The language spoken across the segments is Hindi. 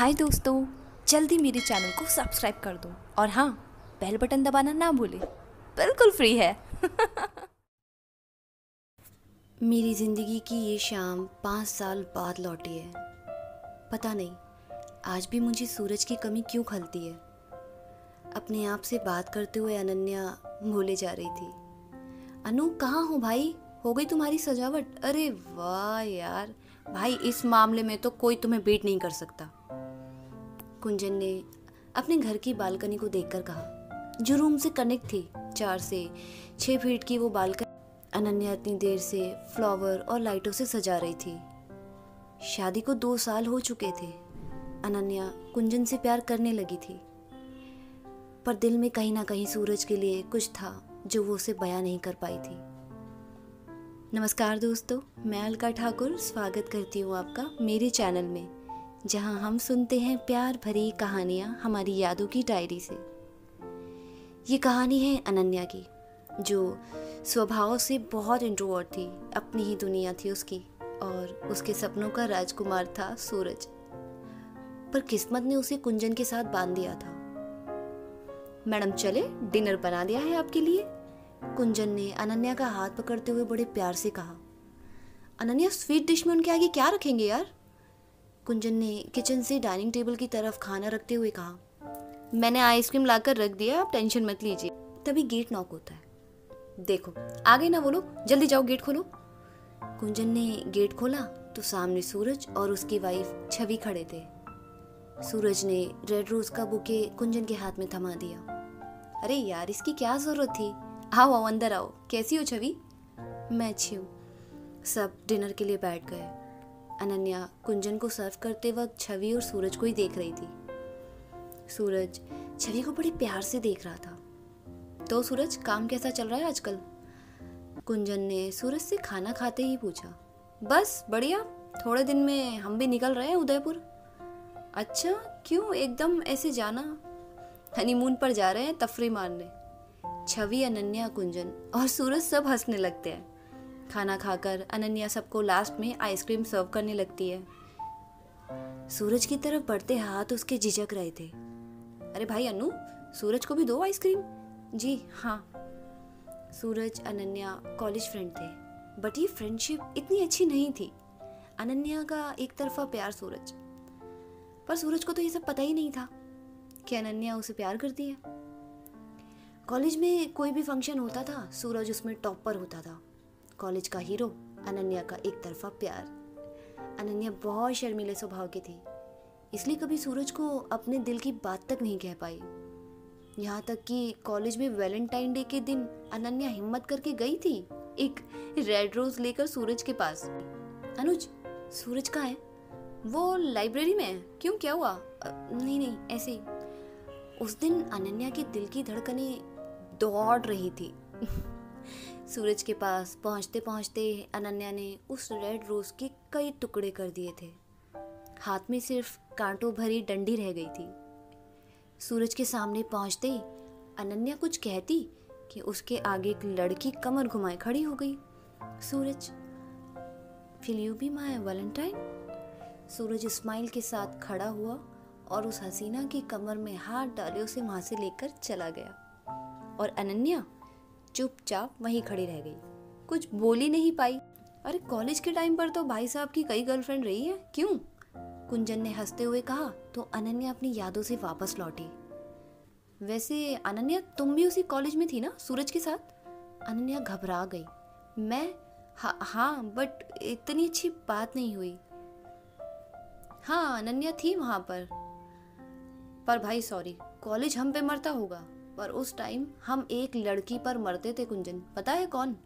हाय दोस्तों, जल्दी मेरे चैनल को सब्सक्राइब कर दो। और हाँ बेल बटन दबाना ना भूले। बिल्कुल फ्री है। मेरी ज़िंदगी की ये शाम पाँच साल बाद लौटी है। पता नहीं, आज भी मुझे सूरज की कमी क्यों खलती है? अपने आप से बात करते हुए अनन्या भूले जा रही थी। अनु, कहाँ हो भाई? हो गई तुम्हारी सजावट? अरे वाह यार, भाई, इस मामले में तो कोई तुम्हें बीट नहीं कर सकता। कुंजन ने अपने घर की बालकनी को देखकर कहा। जो रूम से कनेक्ट थी, चार से छः फीट की वो बालकनी अनन्या इतनी देर से फ्लावर और लाइटों से सजा रही थी। शादी को दो साल हो चुके थे। अनन्या कुंजन से प्यार करने लगी थी। पर दिल में कहीं ना कहीं सूरज के लिए कुछ था जो वो उसे बयां नहीं कर पाई थी। नमस्कार दोस्तों, मैं अलका ठाकुर, स्वागत करती हूँ आपका मेरे चैनल में। जहाँ हम सुनते हैं प्यार भरी कहानियाँ हमारी यादों की डायरी से। ये कहानी है अनन्या की, जो स्वभाव से बहुत इंट्रोवर्ट थी, अपनी ही दुनिया थी उसकी, और उसके सपनों का राजकुमार था सूरज। पर किस्मत ने उसे कुंजन के साथ बाँध दिया था। मैडम, चले, डिनर बना दिया है आपके लिए? कुंजन ने अनन्या का हाथ पकड़ते हुए बड़े प्यार से कहा। अनन्या, स्वीट डिश में उनके आगे क्या रखेंगे यार? कुंजन ने किचन से डाइनिंग टेबल की तरफ़ खाना रखते हुए कहा, मैंने आइसक्रीम लाकर रख दिया आप टेंशन मत लीजिए। तभी गेट नॉक होता है। देखो, आगे ना बोलो, जल्दी जाओ, गेट खोलो। कुंजन ने गेट खोला तो सामने सूरज और उसकी वाइफ छवि खड़े थे। सूरज ने रेड रोज का बुके कुंजन के हाथ में थमा दिया। अरे यार, इसकी क्या ज़रूरत थी? आओ आओ, अंदर आओ। कैसी हो छवि? मैं अच्छी हूँ। सब डिनर के लिए बैठ गए। अनन्या कुंजन को सर्व करते वक्त छवि और सूरज को ही देख रही थी। सूरज छवि को बड़े प्यार से देख रहा था। तो सूरज, काम कैसा चल रहा है आजकल? कुंजन ने सूरज से खाना खाते ही पूछा। बस, बढ़िया। थोड़े दिन में हम भी निकल रहे हैं उदयपुर। अच्छा क्यों एकदम ऐसे जाना? हनीमून पर जा रहे हैं तफरी मारने छवि, अनन्या, कुंजन और सूरज सब हंसने लगते हैं। खाना खाकर अनन्या सबको लास्ट में आइसक्रीम सर्व करने लगती है। सूरज की तरफ़ बढ़ते हाथ उसके झिझक रहे थे। अरे भाई अनु, सूरज को भी दो आइसक्रीम जी हाँ। सूरज, अनन्या कॉलेज फ्रेंड थे बट ये फ्रेंडशिप इतनी अच्छी नहीं थी। अनन्या का एक तरफा प्यार सूरज। पर सूरज को तो ये सब पता ही नहीं था कि अनन्या उसे प्यार करती है। कॉलेज में कोई भी फ़ंक्शन होता था, सूरज उसमें टॉपर होता था। कॉलेज का हीरो अनन्या का एक तरफा प्यार। अनन्या बहुत शर्मीले स्वभाव की थी, इसलिए कभी सूरज को अपने दिल की बात तक नहीं कह पाई। यहाँ तक कि कॉलेज में वैलेंटाइन डे के दिन अनन्या हिम्मत करके गई थी एक रेड रोज लेकर सूरज के पास। अनुज, सूरज कहाँ है? वो लाइब्रेरी में है। क्यों, क्या हुआ? नहीं नहीं, ऐसे ही। उस दिन अनन्या के दिल की धड़कने दौड़ रही थी। सूरज के पास पहुँचते पहुँचते अनन्या ने उस रेड रोज के कई टुकड़े कर दिए थे। हाथ में सिर्फ़ कांटों भरी डंडी रह गई थी। सूरज के सामने पहुँचते ही अनन्या कुछ कहती कि उसके आगे एक लड़की कमर घुमाए खड़ी हो गई। Suraj will you be my Valentine Suraj smile के साथ खड़ा हुआ और उस हसीना की कमर में हाथ डाले उसे वहाँ से लेकर चला गया। और अनन्या चुपचाप वहीं खड़ी रह गई। कुछ बोली नहीं पाई। अरे कॉलेज के टाइम पर तो भाई साहब की कई गर्लफ्रेंड रही है। क्यों? कुंजन ने हँसते हुए कहा तो अनन्या अपनी यादों से वापस लौटी। वैसे अनन्या तुम भी उसी कॉलेज में थी ना सूरज के साथ? अनन्या घबरा गई। मैं? हा, हाँ बट इतनी अच्छी बात नहीं हुई। हाँ अनन्या थी वहाँ पर। पर भाई सॉरी कॉलेज हम पे मरता होगा। पर उस टाइम हम एक लड़की पर मरते थे कुंजन। पता है कौन?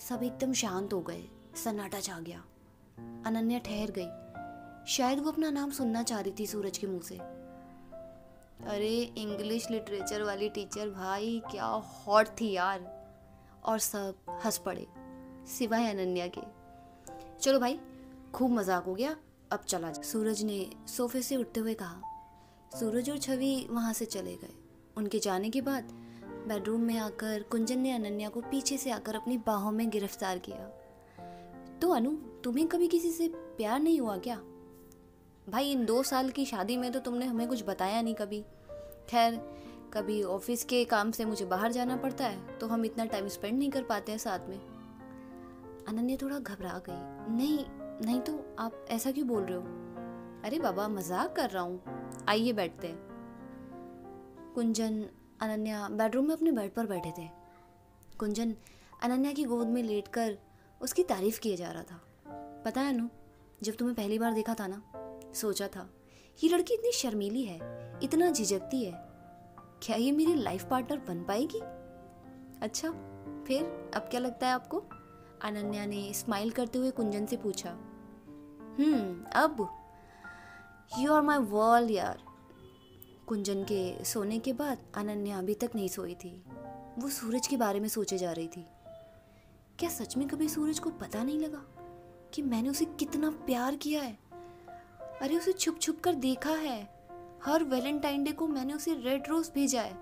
सब एकदम शांत हो गए। सन्नाटा छा गया। अनन्या ठहर गई। शायद वो अपना नाम सुनना चाह रही थी सूरज के मुँह से। अरे इंग्लिश लिटरेचर वाली टीचर भाई, क्या हॉट थी यार। और सब हंस पड़े, सिवाय अनन्या के। चलो भाई, खूब मज़ाक हो गया, अब चला जा। सूरज ने सोफे से उठते हुए कहा, सूरज और छवि वहाँ से चले गए। उनके जाने के बाद बेडरूम में आकर कुंजन ने अनन्या को पीछे से आकर अपनी बाहों में गिरफ़्तार किया। तो अनु, तुम्हें कभी किसी से प्यार नहीं हुआ क्या? भाई, इन दो साल की शादी में तो तुमने हमें कुछ बताया नहीं कभी। खैर, कभी ऑफ़िस के काम से मुझे बाहर जाना पड़ता है तो हम इतना टाइम स्पेंड नहीं कर पाते हैं साथ में। अनन्या थोड़ा घबरा गई। नहीं नहीं तो आप ऐसा क्यों बोल रहे हो? अरे बाबा, मज़ाक कर रहा हूँ। आइए बैठते हैं। कुंजन, अनन्या बेडरूम में अपने बेड पर बैठे थे। कुंजन अनन्या की गोद में लेटकर उसकी तारीफ़ किए जा रहा था। पता है अनु, जब तुम्हें पहली बार देखा था ना, सोचा था ये लड़की इतनी शर्मीली है, इतना झिझकती है, क्या ये मेरी लाइफ पार्टनर बन पाएगी? अच्छा फिर अब क्या लगता है आपको? अनन्या ने स्माइल करते हुए कुंजन से पूछा हम्म अब? यू आर माई वर्ल्ड यार। कुंजन के सोने के बाद अनन्या अभी तक नहीं सोई थी। वो सूरज के बारे में सोचे जा रही थी। क्या सच में कभी सूरज को पता नहीं लगा कि मैंने उसे कितना प्यार किया है? अरे उसे छुप छुप कर देखा है। हर वैलेंटाइन डे को मैंने उसे रेड रोज भेजा है।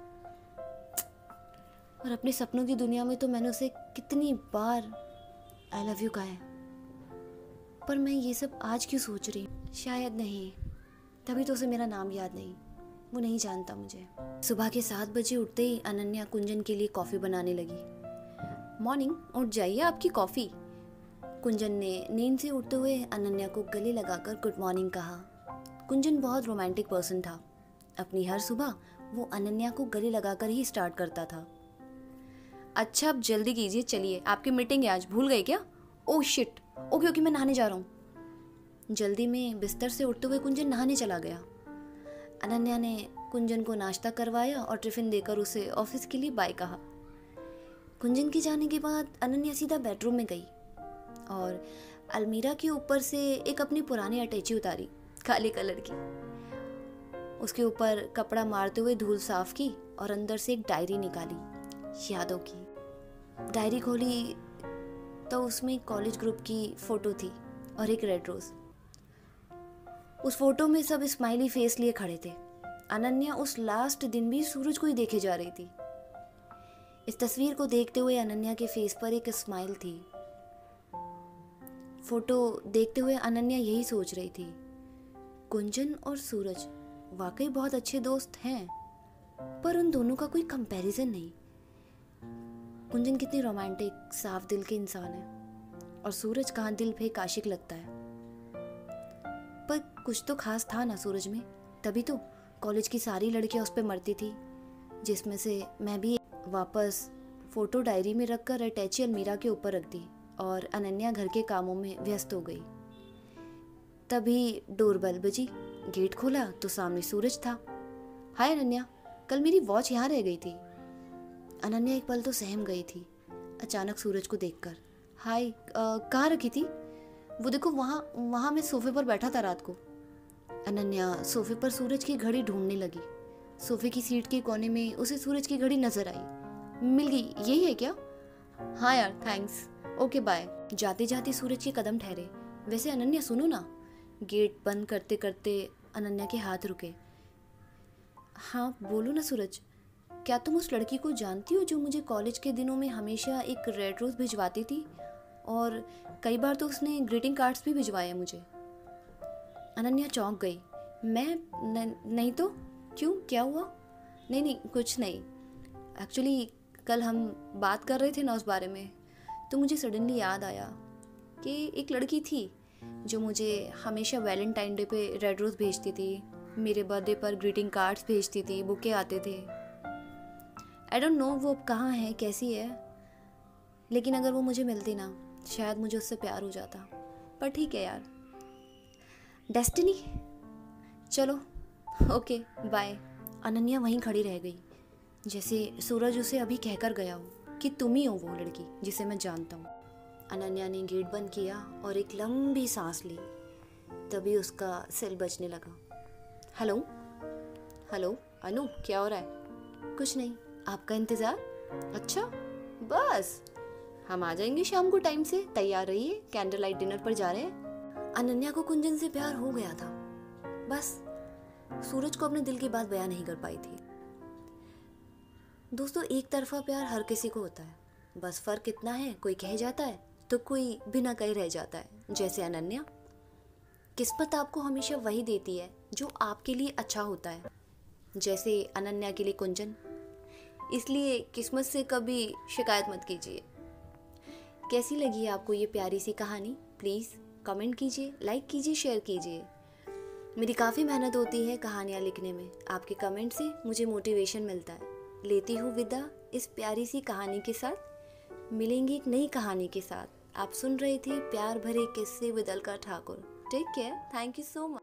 और अपने सपनों की दुनिया में तो मैंने उसे कितनी बार आई लव यू कहा है। पर मैं ये सब आज क्यों सोच रही शायद नहीं। तभी तो उसे मेरा नाम याद नहीं। वो नहीं जानता मुझे। सुबह के सात बजे उठते ही अनन्या कुंजन के लिए कॉफ़ी बनाने लगी। मॉर्निंग, उठ जाइए आपकी कॉफ़ी। कुंजन ने नींद से उठते हुए अनन्या को गले लगाकर गुड मॉर्निंग कहा। कुंजन बहुत रोमांटिक पर्सन था। अपनी हर सुबह वो अनन्या को गले लगाकर ही स्टार्ट करता था। अच्छा अब जल्दी कीजिए, चलिए। आपकी मीटिंग है आज, भूल गए क्या? ओह, शिट। ओके ओके, मैं नहाने जा रहा हूँ। जल्दी में बिस्तर से उठते हुए कुंजन नहाने चला गया। अनन्या ने कुंजन को नाश्ता करवाया और टिफ़िन देकर उसे ऑफ़िस के लिए बाय कहा। कुंजन के जाने के बाद अनन्या सीधा बेडरूम में गई और अलमीरा के ऊपर से एक अपनी पुरानी अटैची उतारी, काले कलर की। उसके ऊपर कपड़ा मारते हुए धूल साफ़ की और अंदर से एक डायरी निकाली, यादों की। डायरी खोली तो उसमें कॉलेज ग्रुप की फ़ोटो थी और एक रेड रोज़। उस फ़ोटो में सब स्माइली फेस लिए खड़े थे। अनन्या उस लास्ट दिन भी सूरज को ही देखे जा रही थी। इस तस्वीर को देखते हुए अनन्या के फेस पर एक स्माइल थी। फ़ोटो देखते हुए अनन्या यही सोच रही थी, कुंजन और सूरज वाकई बहुत अच्छे दोस्त हैं, पर उन दोनों का कोई कंपैरिजन नहीं। कुंजन कितने रोमांटिक साफ़ दिल के इंसान है और सूरज कहाँ दिल फेंक काशिक लगता है। पर कुछ तो खास था ना सूरज में। तभी तो कॉलेज की सारी लड़कियाँ उस पर मरती थी, जिसमें से मैं भी वापस फ़ोटो डायरी में रखकर अटैची अलमीरा के ऊपर रख दी और अनन्या घर के कामों में व्यस्त हो गई। तभी डोरबेल बजी, गेट खोला तो सामने सूरज था। हाय अनन्या, कल मेरी वॉच यहाँ रह गई थी। अनन्या एक पल तो सहम गई थी, अचानक सूरज को देखकर। हाय कहाँ रखी थी? वो देखो, वहाँ वहाँ मैं सोफे पर बैठा था रात को। अनन्या, सोफे पर सूरज की घड़ी ढूँढने लगी। सोफे की सीट के कोने में उसे सूरज की घड़ी नज़र आई। मिल गई। यही है क्या? हाँ यार थैंक्स ओके बाय जाते जाते सूरज के कदम ठहरे। वैसे अनन्या, सुनो ना। गेट बंद करते करते अनन्या के हाथ रुके। हाँ बोलो ना सूरज। क्या तुम उस लड़की को जानती हो जो मुझे कॉलेज के दिनों में हमेशा एक रेड रोज़ भिजवाती थी? और कई बार तो उसने ग्रीटिंग कार्ड्स भी भिजवाए मुझे। अनन्या चौंक गई। मैं न, नहीं तो? क्यों? क्या हुआ? नहीं नहीं कुछ नहीं। एक्चुअली कल हम बात कर रहे थे ना उस बारे में तो मुझे सडनली याद आया कि एक लड़की थी जो मुझे हमेशा वैलेंटाइन डे पे रेड रोज़ भेजती थी मेरे बर्थडे पर ग्रीटिंग कार्ड्स भेजती थी बुके आते थे। आई डोंट नो वो अब कहाँ है कैसी है लेकिन अगर वो मुझे मिलती ना शायद मुझे उससे प्यार हो जाता। पर ठीक है यार। डेस्टिनी चलो। ओके बाय अनन्या वहीं खड़ी रह गई। जैसे सूरज उसे अभी कहकर गया हो कि तुम ही हो वो लड़की, जिसे मैं जानता हूँ। अनन्या ने गेट बंद किया और एक लंबी सांस ली। तभी उसका सेल बजने लगा। हेलो हेलो अनु, क्या हो रहा है? कुछ नहीं। आपका इंतज़ार? अच्छा बस। हम आ जाएँगे शाम को टाइम से। तैयार रहिए कैंडल लाइट डिनर पर जा रहे हैं। अनन्या को कुंजन से प्यार हो गया था। बस, सूरज को अपने दिल की बात बयान नहीं कर पाई थी। दोस्तों, एक तरफा प्यार हर किसी को होता है। बस फ़र्क इतना है, कोई कह जाता है तो कोई बिना कहे रह जाता है। जैसे अनन्या, किस्मत आपको हमेशा वही देती है, जो आपके लिए अच्छा होता है। जैसे अनन्या के लिए कुंजन। इसलिए किस्मत से कभी शिकायत मत कीजिए। कैसी लगी है आपको ये प्यारी सी कहानी? प्लीज़ कमेंट कीजिए लाइक कीजिए शेयर कीजिए। मेरी काफ़ी मेहनत होती है कहानियाँ लिखने में। आपके कमेंट से मुझे मोटिवेशन मिलता है। लेती हूँ विदा इस प्यारी सी कहानी के साथ। मिलेंगी एक नई कहानी के साथ। आप सुन रहे थे प्यार भरे किस्से विदल का Thakur. Take care thank you so much